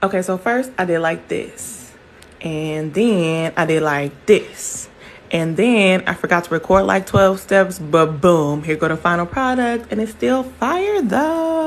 Okay, so first I did like this. And then I did like this. And then I forgot to record like 12 steps, but boom, here go the final product. And it's still fire though.